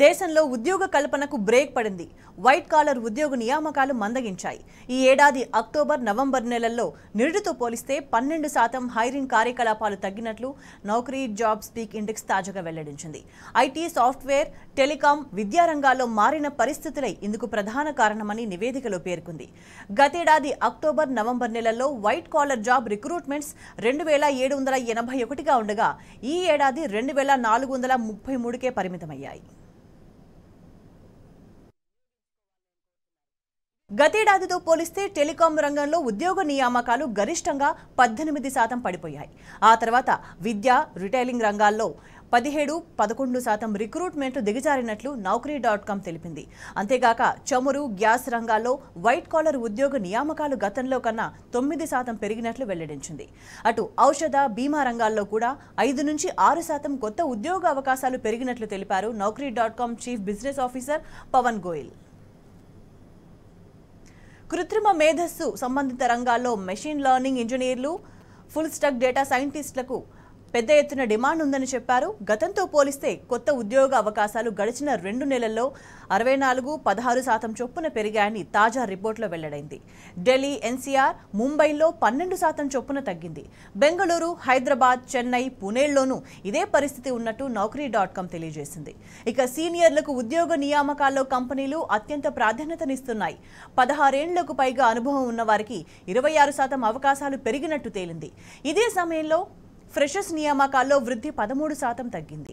దేశంలో ఉద్యోగ కల్పనకు బ్రేక్ పడింది. వైట్ కాలర్ ఉద్యోగ నియామకాలు మందగించాయి. ఈ ఏడాది అక్టోబర్ నవంబర్ నెలల్లో నిరుడుతో పోలిస్తే పన్నెండు శాతం హైరింగ్ కార్యకలాపాలు తగ్గినట్లు నౌకరీ జాబ్ స్పీక్ ఇండెక్స్ తాజాగా వెల్లడించింది. ఐటీ సాఫ్ట్వేర్ టెలికాం విద్యారంగాల్లో మారిన పరిస్థితులే ఇందుకు ప్రధాన కారణమని నివేదికలో పేర్కొంది. గతేడాది అక్టోబర్ నవంబర్ నెలల్లో వైట్ కాలర్ జాబ్ రిక్రూట్మెంట్స్ రెండు వేల ఏడు వందల ఎనభై ఒకటిగా ఉండగా ఈ ఏడాది రెండు వేల నాలుగు వందల ముప్పై మూడుకే పరిమితమయ్యాయి. గతేడాదితో పోలిస్తే టెలికాం రంగంలో ఉద్యోగ నియామకాలు గరిష్టంగా పద్దెనిమిది శాతం పడిపోయాయి. ఆ తర్వాత విద్య రిటైలింగ్ రంగాల్లో పదిహేడు పదకొండు శాతం రిక్రూట్మెంట్లు దిగజారినట్లు నౌకరీ డాట్ కామ్ తెలిపింది. అంతేగాక చమురు గ్యాస్ రంగాల్లో వైట్ కాలర్ ఉద్యోగ నియామకాలు గతంలో కన్నా తొమ్మిది శాతం పెరిగినట్లు వెల్లడించింది. అటు ఔషధ బీమా రంగాల్లో కూడా ఐదు నుంచి ఆరు శాతం కొత్త ఉద్యోగ అవకాశాలు పెరిగినట్లు తెలిపారు Naukri dot com chief business officer Pavan Goyal. కృత్రిమ మేధస్సు సంబంధిత రంగాల్లో మెషిన్ లెర్నింగ్ ఇంజనీర్లు ఫుల్ స్టక్ డేటా సైంటిస్టులకు పెద్ద ఎత్తున డిమాండ్ ఉందని చెప్పారు. గతంతో పోలిస్తే కొత్త ఉద్యోగ అవకాశాలు గడిచిన రెండు నెలల్లో అరవై నాలుగు పదహారు శాతం చొప్పున పెరిగాయని తాజా రిపోర్టులో వెల్లడైంది. ఢిల్లీ ఎన్సీఆర్ ముంబైలో పన్నెండు శాతం చొప్పున తగ్గింది. బెంగళూరు హైదరాబాద్ చెన్నై పుణేల్లోనూ ఇదే పరిస్థితి ఉన్నట్టు నౌకరీ డాట్ కామ్ తెలియజేసింది. ఇక సీనియర్లకు ఉద్యోగ నియామకాల్లో కంపెనీలు అత్యంత ప్రాధాన్యతనిస్తున్నాయి. పదహారేళ్ళకు పైగా అనుభవం ఉన్న వారికి ఇరవై ఆరు శాతం అవకాశాలు పెరిగినట్టు తేలింది. ఇదే సమయంలో ఫ్రెషర్స్ నియామకాల్లో వృద్ధి పదమూడు శాతం తగ్గింది.